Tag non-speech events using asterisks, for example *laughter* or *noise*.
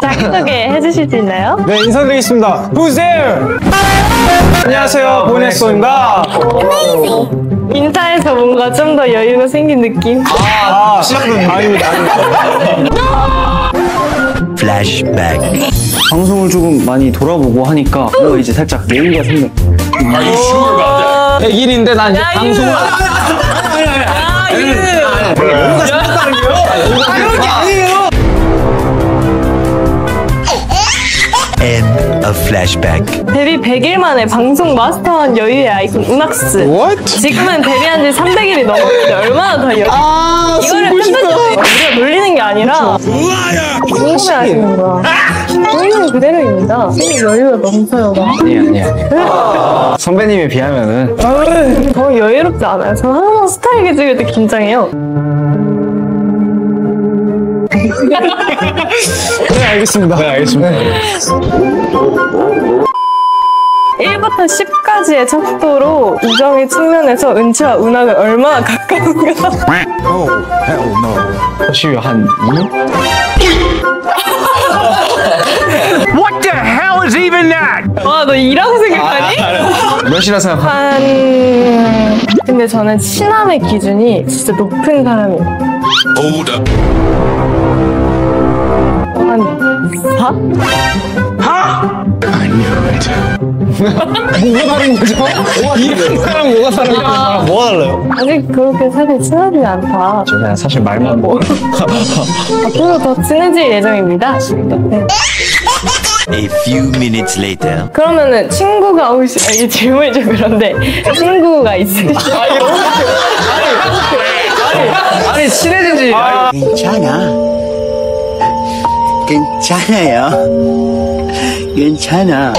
자기소개 해주실 수 있나요? 네, 인사드리겠습니다. Who's there? 안녕하세요, 보네스입니다. 인사에서 뭔가 좀 더 여유가 생긴 느낌? 아, 아닙니다, 아닙니다. Flashback. 방송을 조금 많이 돌아보고 하니까 뭔가 이제 살짝 예의가 생겨. 100 일인데 난 방송을 안 아, 이거. End of flashback. 데뷔 100일 만에 방송 마스터한 여유의 아이콘 운학스. What? 지금은 데뷔한 지 300일이 넘었는데 얼마나 더 여유. 아, 이거를 편집해 우리가 놀리는 게 아니라 궁금해하시는 거야. 보이는 그대로입니다. 여유가 넘쳐요. 막. 아니 아니 아니. 선배님에 비하면은 더 여유롭지 않아요? 저는 항상 스타일게 찍을 때 긴장해요. *laughs* 네, 알겠습니다. 네, 알겠습니다. 1부터 10까지의 척도로 우정의 측면에서 은치와 운학을 얼마나 가까운가. 혹시 한 2년? 와, 너 이라고 생각하니? 몇이라 생각하? 한... 근데 저는 친함의 기준이 진짜 높은 사람이에요. 한 4? *laughs* 뭐가 다른 거죠? 이런 사람 뭐가 다른 거야? 뭐가 달라요? 아직 그렇게 사실 친하지 않다. 그냥 사실 말만 뭐. 앞으로 더 친해질 예정입니다. 네. A few minutes later. 그러면은 친구가 오시... 아, 이게 질문이 좀 그런데 친구가 있으시죠? *laughs* 아니 친해진 지 괜찮아. 괜찮아요. 괜찮아.